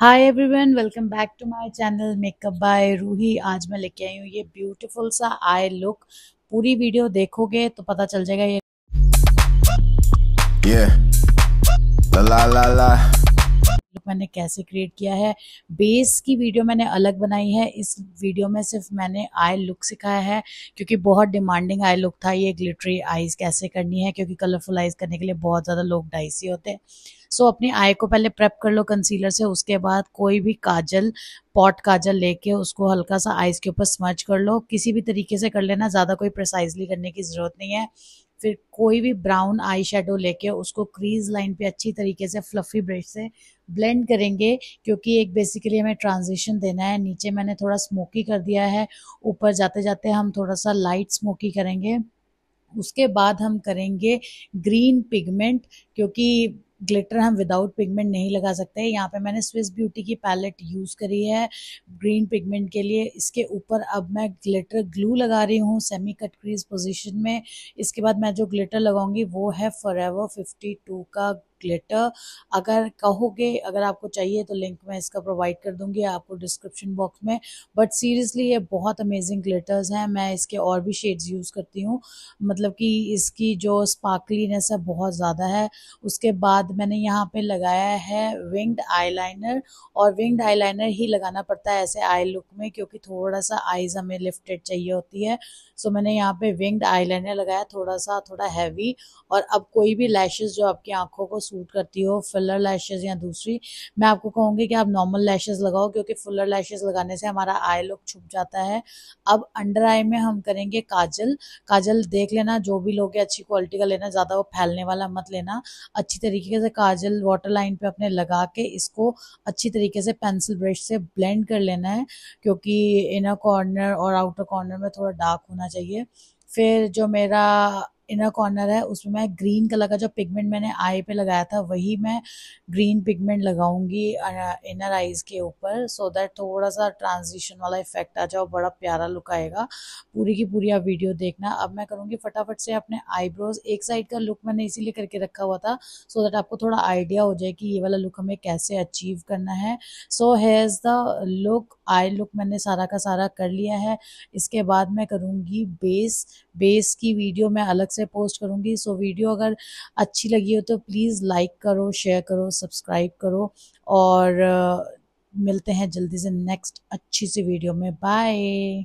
Hi everyone welcome back to my channel makeup by Roohi आज मैं लेके आई हूँ ये ब्यूटीफुल सा आई लुक पूरी वीडियो देखोगे तो पता चल जाएगा ये Yeah. La la la la. मैंने कैसे क्रिएट किया है। बेस की वीडियो मैंने अलग बनाई है। इस वीडियो में सिर्फ़ मैंने आई लुक सिखाया है, क्योंकि बहुत डिमांडिंग आई लुक था ये ग्लिटरी आईज कैसे करनी है, क्योंकि कलरफुल आईज करने के लिए बहुत ज़्यादा लोग डाइसी होते हैं। सो अपनी आई को पहले प्रेप कर लो कंसीलर से, उसके बाद कोई भी काजल पॉट काजल लेके उसको हल्का सा आइज़ के ऊपर स्मच कर लो। किसी भी तरीके से कर लेना, ज़्यादा कोई प्रिसाइजली करने की ज़रूरत नहीं है। फिर कोई भी ब्राउन आई शेडो लेके उसको क्रीज लाइन पे अच्छी तरीके से फ्लफी ब्रश से ब्लेंड करेंगे, क्योंकि एक बेसिकली हमें ट्रांजिशन देना है। नीचे मैंने थोड़ा स्मोकी कर दिया है। ऊपर जाते जाते हम थोड़ा सा लाइट स्मोकी करेंगे। उसके बाद हम करेंगे ग्रीन पिगमेंट क्योंकि ग्लिटर हम विदाउट पिगमेंट नहीं लगा सकते यहाँ पे मैंने स्विस ब्यूटी की पैलेट यूज़ करी है ग्रीन पिगमेंट के लिए। इसके ऊपर अब मैं ग्लिटर ग्लू लगा रही हूँ सेमी कट क्रीज पोजिशन में। इसके बाद मैं जो ग्लिटर लगाऊँगी वो है फॉर एवर फिफ्टी टू का ग्लिटर अगर कहोगे, अगर आपको चाहिए तो लिंक मैं इसका प्रोवाइड कर दूँगी आपको डिस्क्रिप्शन बॉक्स में। बट सीरियसली ये बहुत अमेजिंग ग्लिटर्स हैं। मैं इसके और भी शेड्स यूज़ करती हूँ। मतलब कि इसकी जो स्पार्कलीनेस है बहुत ज़्यादा है। उसके बाद मैंने यहाँ पे लगाया है विंग्ड आईलाइनर और विंग्ड आईलाइनर ही लगाना पड़ता है ऐसे आई लुक में क्योंकि थोड़ा सा आईज हमें लिफ्टेड चाहिए होती है। सो मैंने यहाँ पे विंग्ड आईलाइनर लगाया थोड़ा सा थोड़ा हैवी और अब कोई भी लैशेज जो आपकी आँखों को सूट करती हो फिलर लैशेज या दूसरी, मैं आपको कहूँगी कि आप नॉर्मल लैशेज लगाओ, क्योंकि फिलर लैशेज लगाने से हमारा आई लुक छुप जाता है। अब अंडर आई में हम करेंगे काजल। काजल देख लेना, जो भी लोगे अच्छी क्वालिटी का लेना, ज़्यादा वो फैलने वाला मत लेना। अच्छी तरीके से काजल वाटर लाइन पे अपने लगा के इसको अच्छी तरीके से पेंसिल ब्रश से ब्लेंड कर लेना है, क्योंकि इनर कॉर्नर और आउटर कॉर्नर में थोड़ा डार्क होना चाहिए। फिर जो मेरा इनर कॉर्नर है, उसमें मैं ग्रीन कलर का जो पिगमेंट मैंने आई पे लगाया था, वही मैं ग्रीन पिगमेंट लगाऊँगी इनर आईज के ऊपर सो दैट थोड़ा सा ट्रांजिशन वाला इफ़ेक्ट आ जाओ, बड़ा प्यारा लुक आएगा। पूरी की पूरी आप वीडियो देखना। अब मैं करूँगी फटाफट से अपने आईब्रोज एक साइड का लुक मैंने इसीलिए करके रखा हुआ था सो so दैट आपको थोड़ा आइडिया हो जाए कि ये वाला लुक हमें कैसे अचीव करना है। So has the look eye look मैंने सारा का सारा कर लिया है। इसके बाद मैं करूँगी बेस बेस की वीडियो मैं अलग से पोस्ट करूँगी। सो वीडियो अगर अच्छी लगी हो तो प्लीज़ लाइक करो शेयर करो सब्सक्राइब करो और मिलते हैं जल्दी से नेक्स्ट अच्छी सी वीडियो में। बाय